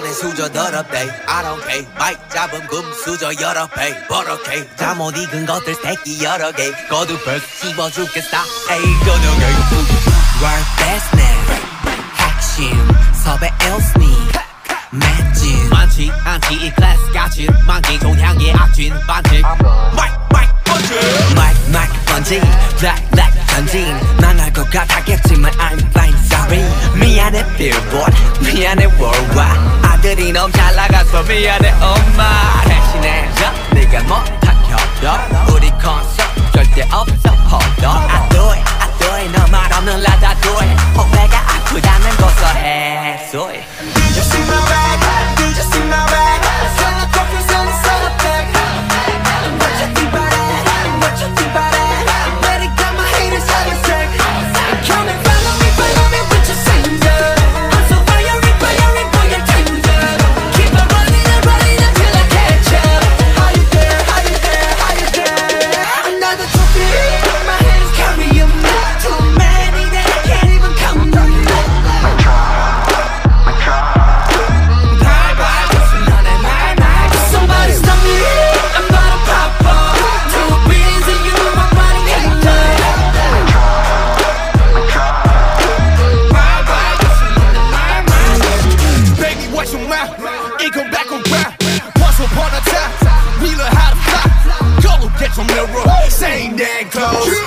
수저 더럽대 I don't care. 마이크 잡음 금수저 여러 배 버럭해 잠못 익은 것들 새끼 여러 개. 거두 벌 씹어 죽겠어 에이 저녁에. Work best man. 핵심. 섭외 엘스니 맷진 많지 않지. 이 클래스 같이 만기 동향의 악진 반칙 마이크 마이크 번지. 마이크 마이크 번지. 블랙 블랙 전진. 망할 것 같았겠지만 I'm fine. Sorry. 미안해 billboard. 미안해 worldwide 아들이 너무 잘 나가서 미안해 엄마. 대신해줘 네가 못한 협력 우리 콘서트 절대 없어 on I do it I do it 너말 없는 라다 do it 오해가 아프다는 고소해 you see goes.